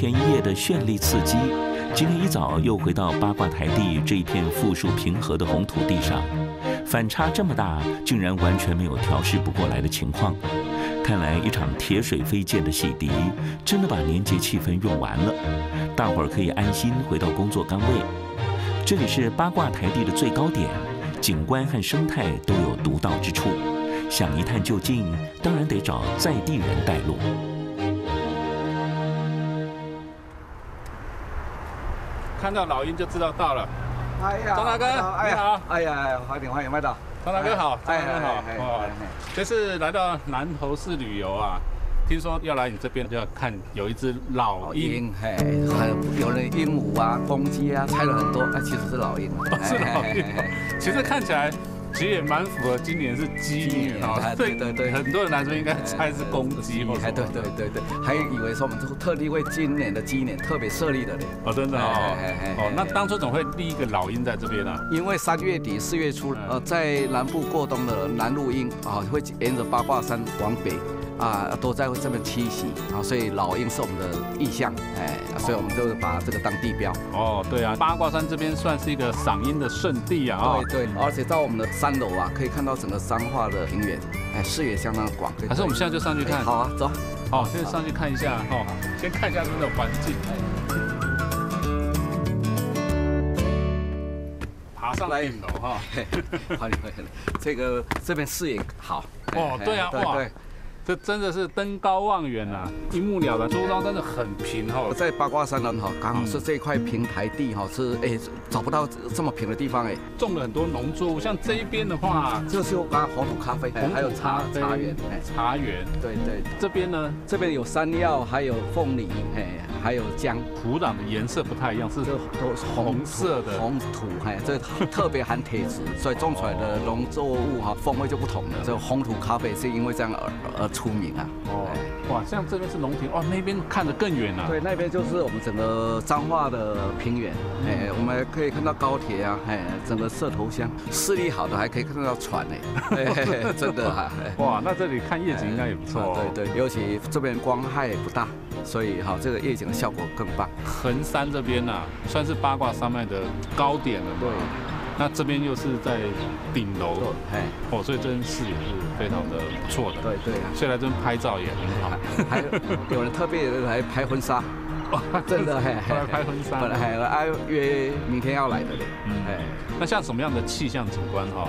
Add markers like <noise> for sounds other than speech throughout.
前一夜的绚丽刺激，今天一早又回到八卦台地这一片富庶平和的红土地上，反差这么大，竟然完全没有调试不过来的情况。看来一场铁水飞溅的洗涤，真的把年节气氛用完了，大伙儿可以安心回到工作岗位。这里是八卦台地的最高点，景观和生态都有独到之处。想一探究竟，当然得找在地人带路。看到老鹰就知道到了。哎呀，张大哥哎你好。呀，哎呀，欢迎欢迎，麦导，张大哥好，张哎大哥好。哇这次来到南投市旅游啊，听说要来你这边就要看有一只老鹰，嘿，很有人鹦鹉啊、公鸡啊，猜了很多，哎，其实是老鹰，哦是老鹰。其实看起来其实也蛮符合今年是鸡年啊，哎对对对。很多人来说应该猜是公鸡哎，对对对对，还以为说我们这个特地为今年的鸡年特别设立的呢，哦，真的哦。那当初怎么会立一个老鹰在这边呢？因为三月底四月初，呃，在南部过冬的南路鹰啊，会沿着八卦山往北。啊，都在这边栖息啊，所以老鹰是我们的意象，哎，所以我们就把这个当地标。哦，对啊，八卦山这边算是一个赏鹰的圣地啊，哦，对对，而且到我们的三楼啊，可以看到整个彰化的平原，哎，视野相当的广。还是我们现在就上去看哎，好啊，走。好，现在上去看一下哈，先看一下这边的环境。爬上顶楼哈，嘿欢迎欢迎，这个这边视野好。哎哦对啊哇。这真的是登高望远啊，一目了然。周遭真的很平哈，在八卦山呢，哈，刚好是这块平台地哈，是哎找不到这么平的地方哎。种了很多农作物，像这一边的话，这就是我刚刚红土咖啡，哎还有茶茶园，哎，茶园。对对，这边呢，这边有山药，还有凤梨，哎，还有姜，土壤的颜色不太一样，是这都是红色的红土，哎，这特别含铁质，所以种出来的农作物哈风味就不同了。这红土咖啡是因为这样而而出名啊。哦哎，哇，像这边是农田，哦，那边看得更远了。对，那边就是我们整个彰化的平原，哎，我们可以看到高铁啊，哎，整个社头乡，视力好的还可以看到船呢，<laughs> 哎真的哈。哎哇，那这里看夜景应该也不错哦。对对，尤其这边光害不大，所以哈，这个夜景的效果更棒。横山这边呐、算是八卦山脉的高点了。对。那这边又是在顶楼哎，哦，所以这边视野是非常的不错的。对对啊。所以来这边拍照也很好。<laughs> 还有有人特别来拍婚纱，<laughs> 真的嘿，<laughs> 来拍婚纱本来还还约明天要来的嘞，嗯哎，那像什么样的气象景观哈、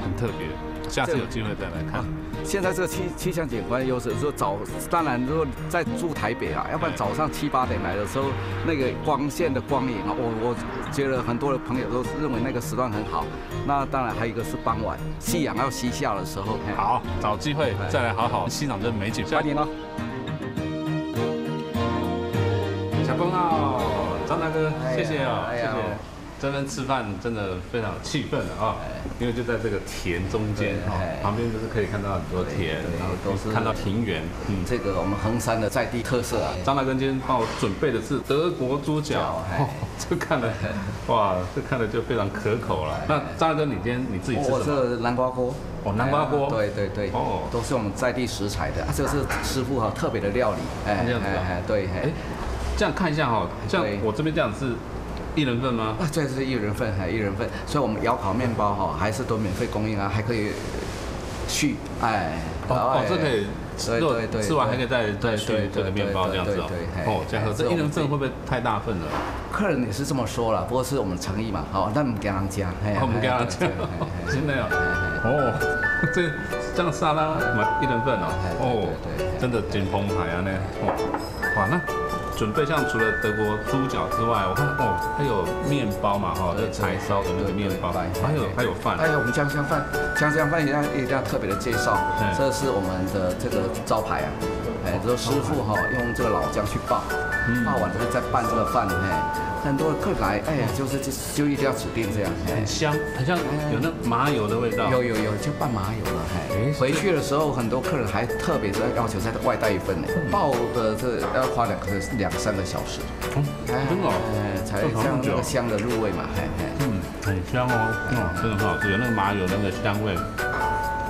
很特别，下次有机会再来看。现在这个气气象景观，有时说早，当然如果在住台北啊，要不然早上七八点来的时候，那个光线的光影啊，我我觉得很多的朋友都认为那个时段很好。那当然还有一个是傍晚，夕阳要西下的时候，好，找机会再来好好欣赏这美景。欢迎哦。小公啊，张大哥，谢谢啊，谢谢。这边吃饭真的非常有气氛的啊，因为就在这个田中间旁边就是可以看到很多田，然后都是看到庭园。嗯，这个我们衡山的在地特色啊，张大哥今天帮我准备的是德国猪脚脚，哎。哦这看了，<laughs> 哇，这看了就非常可口了。那张大哥，你今天你自己吃我什么？是南瓜锅。哦，南瓜锅。对对对，哦。哦，都是我们在地食材的，啊，这个是师傅哈特别的料理，哎这样子啊。哎，对，哎。哎，，这样看一下哈，这样我这边这样是一人份吗？啊，这是一人份，还一人份，所以我们窑烤面包哈还是都免费供应啊，还可以续，哎，哦哦哎，这可以对对对，吃完还可以再再对对续这个面包这样子哦对对对。哦，这样子，这一人份。会不会太大份了？客人也是这么说了，不过是我们诚意嘛，好，但不给人家，哎我们给他哎讲对 <laughs> 嘿嘿，真的呀？嘿嘿哦，这 <laughs> 这样沙拉买一人份哦哎，哦对对对，真的真澎湃啊呢。准备像除了德国猪脚之外，我看哦它有面包嘛哈，这柴烧的那个面包，还有还有饭。还有，我们酱香饭，酱香饭一定要一定要特别的介绍。嗯，这是我们的这个招牌啊，哎，这个师傅哈用这个老姜去爆，嗯。爆完之后再拌这个饭，哎，很多客人来，哎呀，就是就就一定要指定这样，哎。很，香，很像有那麻油的味道。有有有，就拌麻油了，哎。哎，回去的时候很多客人还特别在要求再外带一份呢，爆的这要花两个两三个小时，嗯，真的哦，哎，才这那个香的入味嘛，嘿嘿。嗯，很香哦，嗯，真的很好吃，有那个麻油那个香味，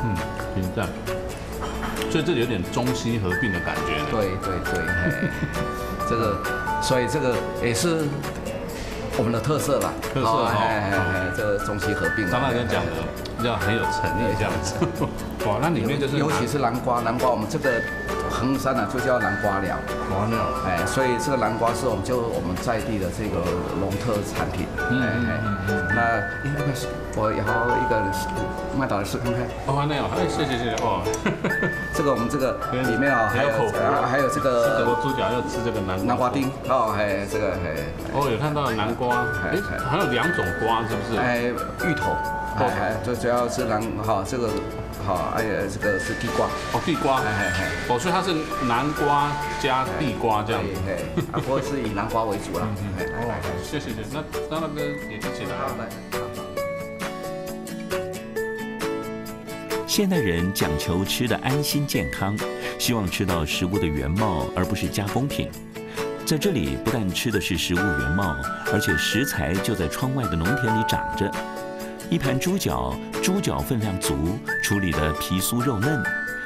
嗯，很赞。所以这里有点中西合并的感觉。对对对，嘿。这个，所以这个也是我们的特色吧。特色哦哎哎哎，这个中西合并。张大哥讲的，要很有诚意这样子。<laughs> 哇，那里面就是尤其是南瓜，南瓜我们这个衡山呢就叫南瓜寮，哇那哎，所以这个南瓜是我们就我们在地的这个农特产品。嗯哎哎，那哎那个是我然后一个麦导来试看看。哦那样，哎谢谢谢谢哦，<laughs> 这个我们这个里面啊，还有还有口还有这德国个猪脚要吃这个南南瓜丁哦，还这个还哦，有看到南瓜，哎哎，还有两种瓜是不是？哎芋头，哎哎，最主要是南哈这个好，哎呀这个是地瓜，哦，地瓜，哎哎哎，哦，所以它是南瓜加地瓜这样。哎哎，啊不过是以南瓜为主啦。哦，谢谢谢那，那张大哥也一起来。现代人讲求吃的安心健康，希望吃到食物的原貌，而不是加工品。在这里，不但吃的是食物原貌，而且食材就在窗外的农田里长着。一盘猪脚，猪脚分量足，处理的皮酥肉嫩，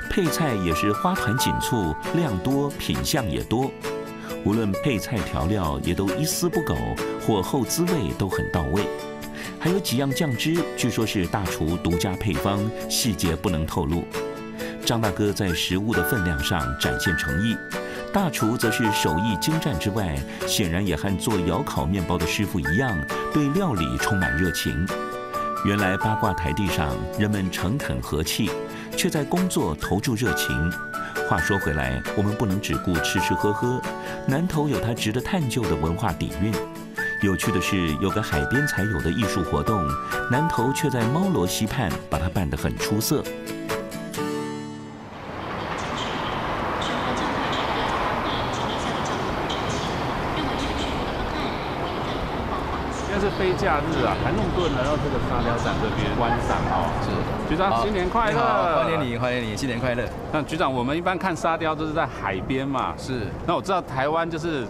配菜也是花团锦簇，量多品相也多。无论配菜调料，也都一丝不苟，火候滋味都很到位。还有几样酱汁，据说是大厨独家配方，细节不能透露。张大哥在食物的分量上展现诚意，大厨则是手艺精湛之外，显然也和做窑烤面包的师傅一样，对料理充满热情。原来八卦台地上人们诚恳和气，却在工作投注热情。话说回来，我们不能只顾吃吃喝喝，南头有它值得探究的文化底蕴。有趣的是，有个海边才有的艺术活动，南头却在猫罗溪畔把它办得很出色。非假日啊，还弄顿来到这个沙雕展这边观赏哦。是，局长新年快乐。欢迎你，欢迎你，新年快乐。那局长，我们一般看沙雕都是在海边嘛，是，那我知道台湾就是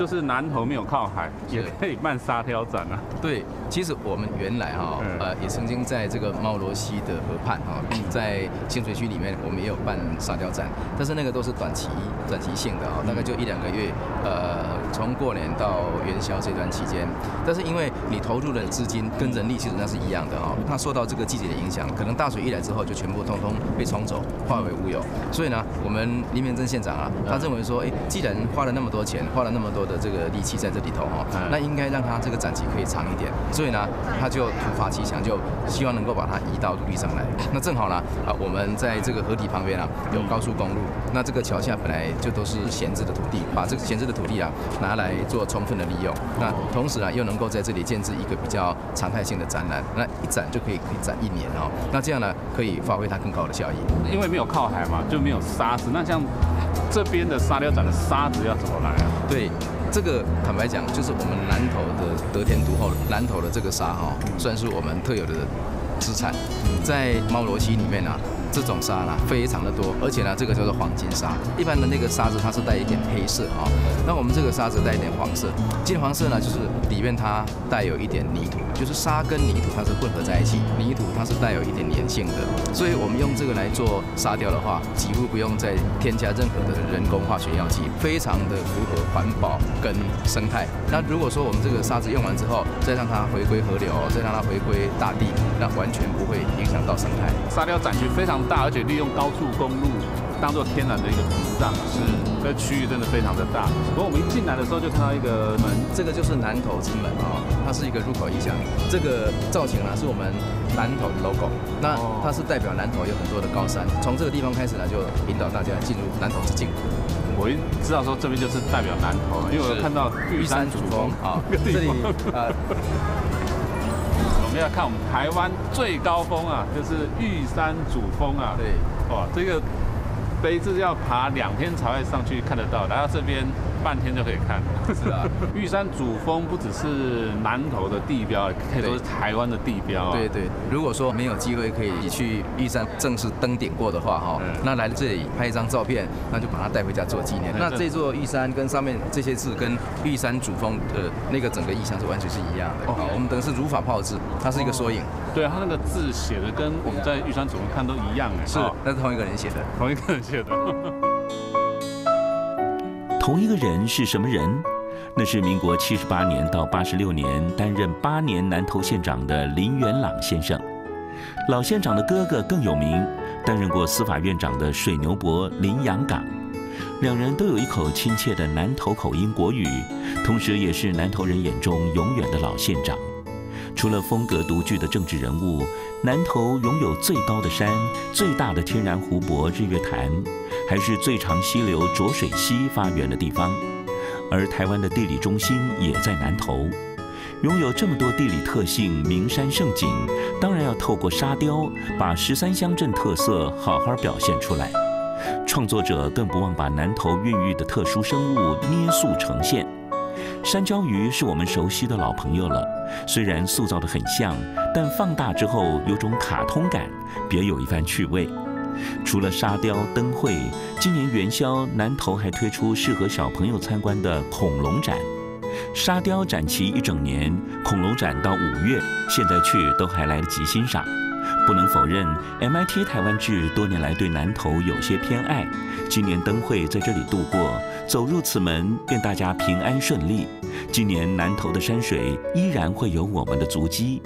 就是南投没有靠海，也可以办沙雕展啊。对，其实我们原来哈、嗯呃，也曾经在这个猫罗溪的河畔哈、在清水区里面，我们也有办沙雕展，但是那个都是短期、短期性的啊、大概就一两个月，呃，从过年到元宵这段期间。但是因为你投入的资金跟人力其实那是一样的哈、它受到这个季节的影响，可能大水一来之后就全部通通被冲走，化为乌有。所以呢，我们林明珍县长啊，他认为说，哎，既然花了那么多钱，花了那么多的这个力气在这里头哈、嗯那应该让它这个展期可以长一点。所以呢，他就突发奇想，就希望能够把它移到陆地上来。那正好呢，啊，我们在这个河堤旁边啊有高速公路，那这个桥下本来就都是闲置的土地，把这个闲置的土地啊拿来做充分的利用。那同时呢，又能够在这里建置一个比较常态性的展览，那一展就可以可以展一年哦。那这样呢，可以发挥它更高的效益。因为没有靠海嘛，就没有沙子。那像这边的沙雕展的沙子要怎么来啊？对，这个坦白讲，就是我们南投的得天独厚，南投的这个沙哈、算是我们特有的资产。在猫罗溪里面啊，这种沙呢非常的多，而且呢，这个叫做黄金沙。一般的那个沙子它是带一点黑色啊、那我们这个沙子带一点黄色。金黄色呢，就是里面它带有一点泥土，就是沙跟泥土它是混合在一起，泥土它是带有一点粘性的。所以我们用这个来做沙雕的话，几乎不用再添加任何的人工化学药剂，非常的符合环保跟生态。那如果说我们这个沙子用完之后，再让它回归河流，再让它回归大地，那完全不会影响到生态。沙雕展区非常大，而且利用高速公路当做天然的一个屏障，是这区域真的非常的大。不过我们一进来的时候就看到一个门，这个就是南投之门啊、它是一个入口意象。这个造型呢是我们南投的 logo，那哦它是代表南投有很多的高山。从这个地方开始呢，就引导大家进入南投之境。我一知道说这边就是代表南投，因为我有看到玉山主峰啊，这里们要看我们台湾最高峰啊，就是玉山主峰啊。对，哇，这个碑是要爬两天才会上去看得到，来到这边半天就可以看。是啊，<laughs> 玉山主峰不只是南投的地标，可以说是台湾的地标啊。对对，如果说没有机会可以去玉山正式登顶过的话，哈、嗯那来这里拍一张照片，那就把它带回家做纪念。嗯那这座玉山跟上面这些字跟玉山主峰的那个整个意象是完全是一样的。哦哦，我们等于是如法炮制，它是一个缩影，对啊，它那个字写的跟我们在玉山主峰看都一样哎，是哦，那是同一个人写的。同一个人写的。同一个人是什么人？那是民国七十八年到八十六年担任八年南投县长的林元朗先生。老县长的哥哥更有名，担任过司法院长的水牛伯林洋港。两人都有一口亲切的南投口音国语，同时也是南投人眼中永远的老县长。除了风格独具的政治人物，南投拥有最高的山、最大的天然湖泊日月潭，还是最长溪流浊水溪发源的地方。而台湾的地理中心也在南投，拥有这么多地理特性、名山胜景，当然要透过沙雕，把十三乡镇特色好好表现出来。创作者更不忘把南投孕育的特殊生物捏塑呈现。山椒鱼是我们熟悉的老朋友了，虽然塑造得很像，但放大之后有种卡通感，别有一番趣味。除了沙雕灯会，今年元宵南投还推出适合小朋友参观的恐龙展。沙雕展期一整年，恐龙展到五月，现在去都还来得及欣赏。不能否认，MIT 台湾志多年来对南投有些偏爱。今年灯会在这里度过，走入此门，愿大家平安顺利。今年南投的山水依然会有我们的足迹。